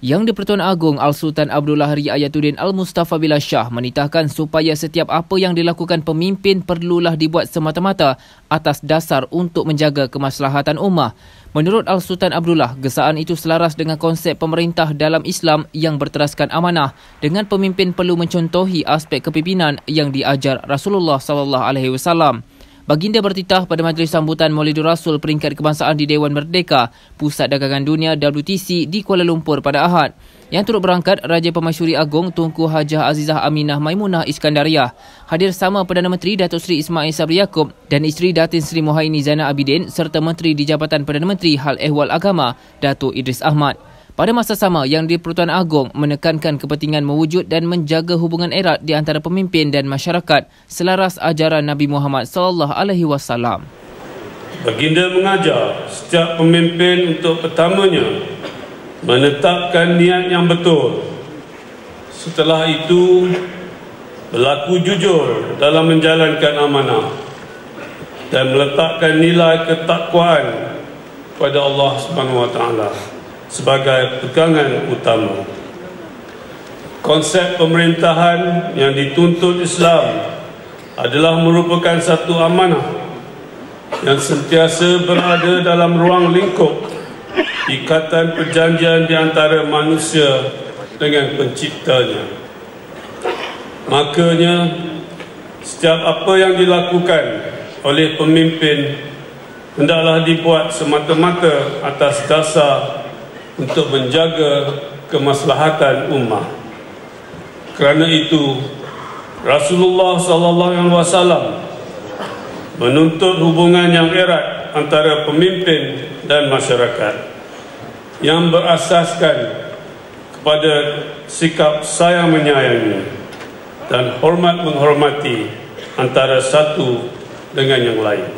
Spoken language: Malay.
Yang di-Pertuan Agong Al-Sultan Abdullah Hari Ayatuddin Al-Mustafa Billah Shah menitahkan supaya setiap apa yang dilakukan pemimpin perlulah dibuat semata-mata atas dasar untuk menjaga kemaslahatan ummah. Menurut Al-Sultan Abdullah, gesaan itu selaras dengan konsep pemerintah dalam Islam yang berteraskan amanah dengan pemimpin perlu mencontohi aspek kepimpinan yang diajar Rasulullah sallallahu alaihi wasallam. Baginda bertitah pada majlis sambutan Maulidur Rasul peringkat kebangsaan di Dewan Merdeka, Pusat Dagangan Dunia WTC di Kuala Lumpur pada Ahad. Yang turut berangkat Raja Pemasyuri Agong Tunku Hajah Azizah Aminah Maimunah Iskandariah. Hadir sama Perdana Menteri Datuk Seri Ismail Sabri Yaakob dan isteri Datin Seri Muhaini Zainal Abidin serta Menteri di Jabatan Perdana Menteri Hal Ehwal Agama Datuk Idris Ahmad. Pada masa sama, Yang di-Pertuan Agong menekankan kepentingan mewujud dan menjaga hubungan erat di antara pemimpin dan masyarakat selaras ajaran Nabi Muhammad sallallahu alaihi wasallam. Baginda mengajar setiap pemimpin untuk pertamanya menetapkan niat yang betul. Setelah itu berlaku jujur dalam menjalankan amanah dan meletakkan nilai ketakwaan kepada Allah Subhanahu wa taala sebagai pegangan utama. Konsep pemerintahan yang dituntut Islam adalah merupakan satu amanah yang sentiasa berada dalam ruang lingkup ikatan perjanjian di antara manusia dengan penciptanya. Makanya, setiap apa yang dilakukan oleh pemimpin hendaklah dibuat semata-mata atas dasar untuk menjaga kemaslahatan ummah. Kerana itu Rasulullah sallallahu alaihi wasallam menuntut hubungan yang erat antara pemimpin dan masyarakat yang berasaskan kepada sikap sayang menyayangi dan hormat menghormati antara satu dengan yang lain.